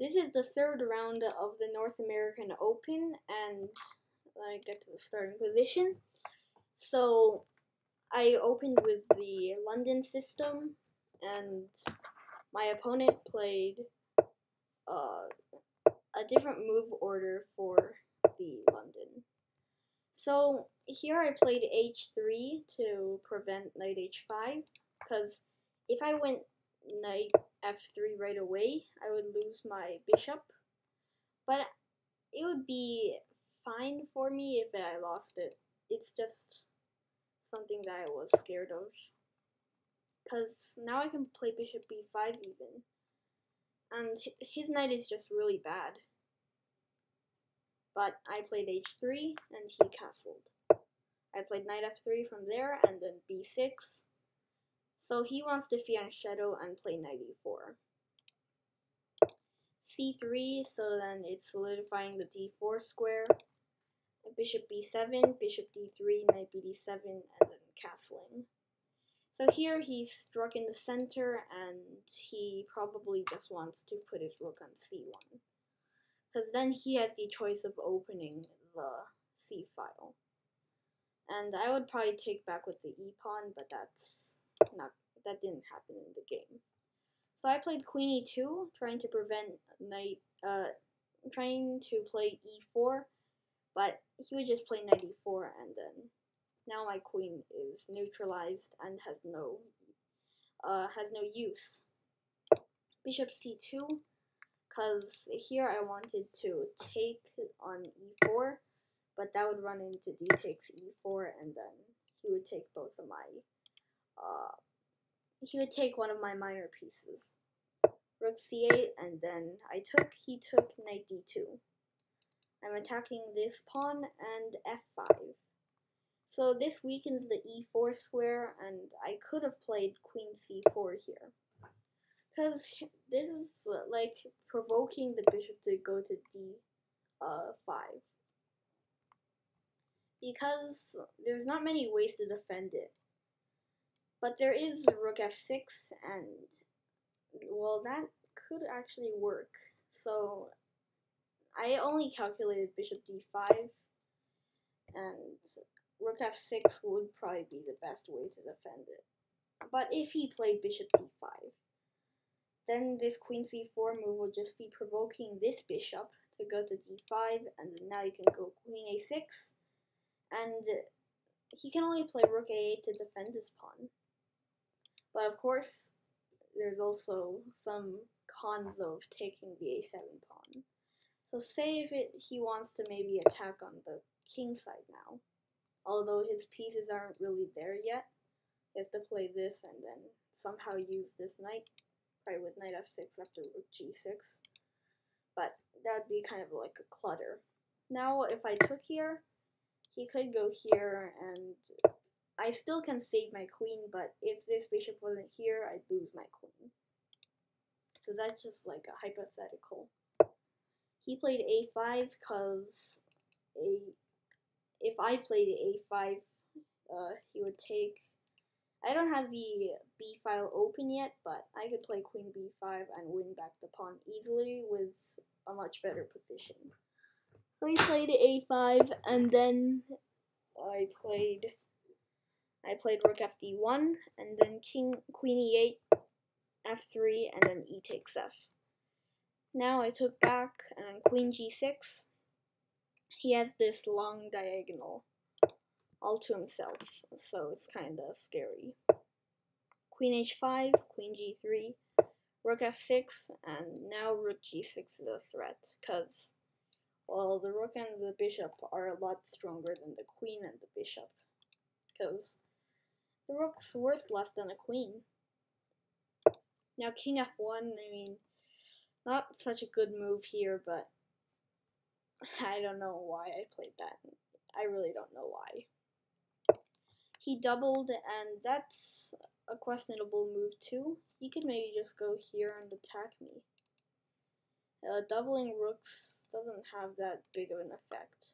This is the third round of the North American Open, and I get to the starting position. So I opened with the London system, and my opponent played uh, a different move order for the London. So here I played h3 to prevent knight h5, because if I went knight f3 right away, I would lose my bishop. But it would be fine for me if I lost it. It's just something that I was scared of. Because now I can play bishop b5 even. And his knight is just really bad. But I played h3 and he castled. I played knight f3 from there and then b6 so he wants to fianchetto and play knight e4. c3, so then it's solidifying the d4 square. Bishop b7, bishop d3, knight bd7, and then castling. So here he's struck in the center, and he probably just wants to put his rook on c1. Because then he has the choice of opening the c file. And I would probably take back with the e pawn, but that's not that didn't happen in the game. So I played queen e2, trying to prevent knight, uh, trying to play e4, but he would just play knight e4, and then now my queen is neutralized and has no, uh, has no use. Bishop c2, because here I wanted to take on e4, but that would run into d takes e4, and then he would take both of my uh, he would take one of my minor pieces. Rook c8, and then I took, he took knight d2. I'm attacking this pawn and f5. So this weakens the e4 square, and I could have played queen c4 here. Because this is like provoking the bishop to go to d5. Because there's not many ways to defend it. But there is rook f6, and well, that could actually work. So I only calculated bishop d5, and rook f6 would probably be the best way to defend it. But if he played bishop d5, then this queen c4 move will just be provoking this bishop to go to d5, and now you can go queen a6, and he can only play rook a8 to defend his pawn. But of course, there's also some cons of taking the a7 pawn. So say if it, he wants to maybe attack on the king side now, although his pieces aren't really there yet, he has to play this and then somehow use this knight, probably with knight f6 after rook g6. But that would be kind of like a clutter. Now if I took here, he could go here and I still can save my queen, but if this bishop wasn't here, I'd lose my queen. So that's just like a hypothetical. He played a5 because a if I played a5, uh, he would take. I don't have the b file open yet, but I could play queen b5 and win back the pawn easily with a much better position. So he played a5, and then I played I played rook fd1, and then king, queen e8, f3, and then e takes f. Now I took back, and queen g6. He has this long diagonal all to himself, so it's kinda scary. Queen h5, queen g3, rook f6, and now rook g6 is a threat, because, well, the rook and the bishop are a lot stronger than the queen and the bishop, because the rook's worth less than a queen. Now king f1, I mean, not such a good move here, but I don't know why I played that. I really don't know why. He doubled, and that's a questionable move too. He could maybe just go here and attack me. Uh, doubling rooks doesn't have that big of an effect.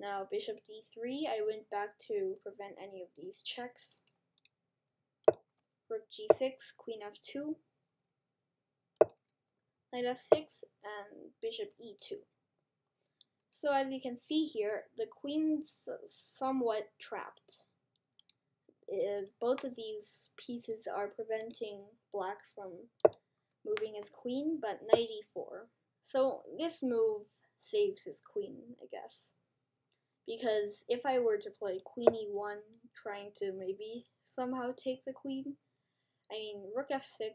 Now bishop d3, I went back to prevent any of these checks. Rook g6, queen f2. knight f6, and bishop e2. So as you can see here, the queen's somewhat trapped. Uh, both of these pieces are preventing black from moving his queen, but knight e4. So this move saves his queen, I guess. Because if I were to play queen e1, trying to maybe somehow take the queen, I mean, rook f6,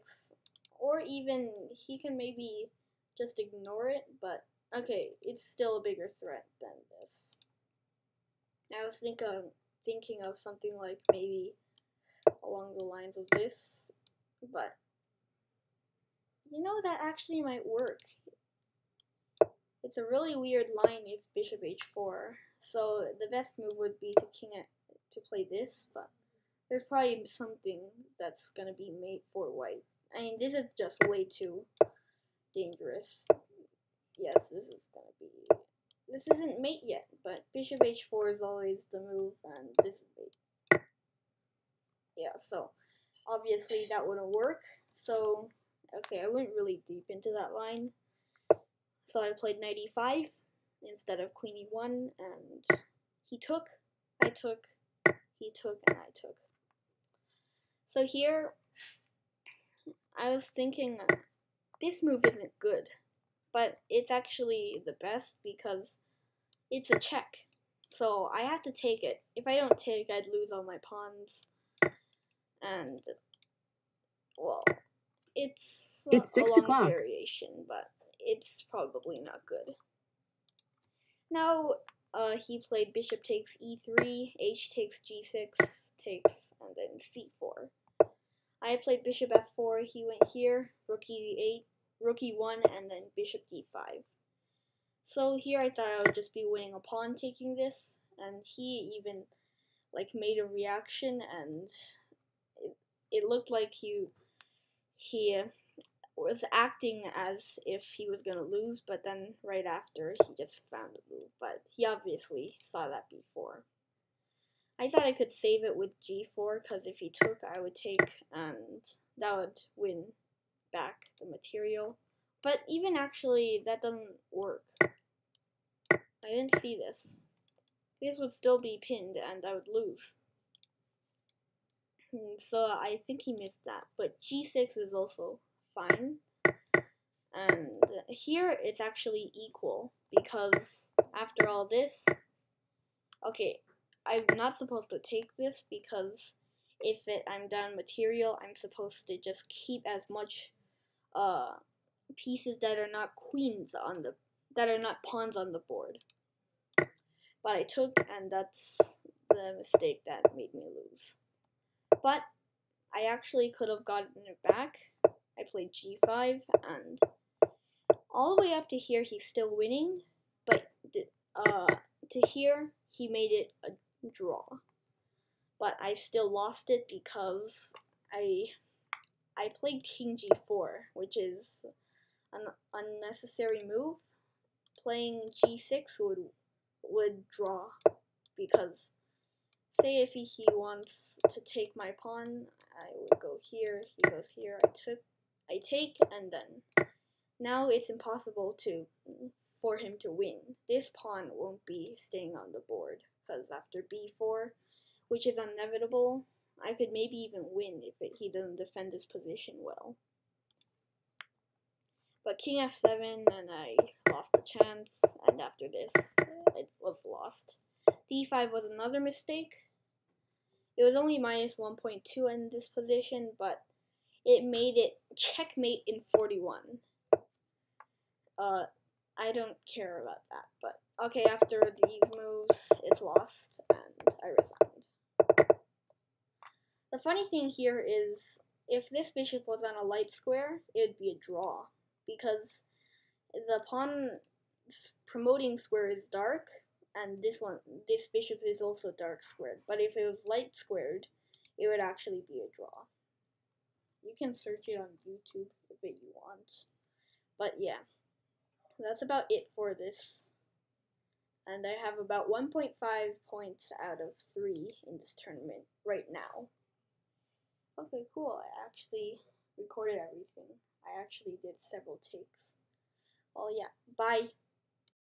or even he can maybe just ignore it, but okay, it's still a bigger threat than this. I was think of, thinking of something like maybe along the lines of this, but you know that actually might work. It's a really weird line if bishop h4, so the best move would be to king it to play this, but there's probably something that's gonna be made for white. I mean, this is just way too dangerous. Yes, this is gonna be. This isn't mate yet, but bishop h4 is always the move, and this is mate. Yeah, so obviously that wouldn't work. So, okay, I went really deep into that line. So I played knight e5 instead of queen e1, and he took, I took, he took, and I took. So here, I was thinking this move isn't good, but it's actually the best because it's a check. So I have to take it. If I don't take, I'd lose all my pawns. And, well, it's, it's six a long o'clock. variation, but it's probably not good. Now, uh, he played bishop takes e3, h takes g6, takes, and then c4. I played bishop f4, he went here, rook e8, rook e1, and then bishop d5. So here I thought I would just be winning a pawn taking this, and he even like made a reaction, and it, it looked like he he was acting as if he was gonna lose, but then right after he just found a move. But he obviously saw that before. I thought I could save it with g4 because if he took, I would take, and that would win back the material. But even actually, that doesn't work. I didn't see this. This would still be pinned, and I would lose. Hmm, so I think he missed that. But g6 is also fine. And here it's actually equal because after all this, okay, I'm not supposed to take this because if it, I'm down material, I'm supposed to just keep as much uh, pieces that are not queens on the that are not pawns on the board. But I took, and that's the mistake that made me lose. But I actually could have gotten it back. I played g5, and all the way up to here, he's still winning. But uh, to here, he made it a draw. But I still lost it because I I played king g4, which is an unnecessary move. Playing g6 would would draw because say if he, he wants to take my pawn, I would go here, he goes here, I took I take and then now it's impossible to for him to win. This pawn won't be staying on the board because after b4, which is inevitable, I could maybe even win if it, he doesn't defend his position well. But king f7, and I lost the chance, and after this, it was lost. d5 was another mistake. It was only minus 1.2 in this position, but it made it checkmate in 41. Uh, I don't care about that, but okay, after these moves, it's lost, and I resigned. The funny thing here is, if this bishop was on a light square, it would be a draw, because the pawn promoting square is dark, and this one, this bishop is also dark squared, but if it was light squared, it would actually be a draw. You can search it on YouTube if you want. But yeah, that's about it for this and I have about 1.5 points out of 3 in this tournament right now. Okay, cool. I actually recorded everything. I actually did several takes. Well, yeah, bye.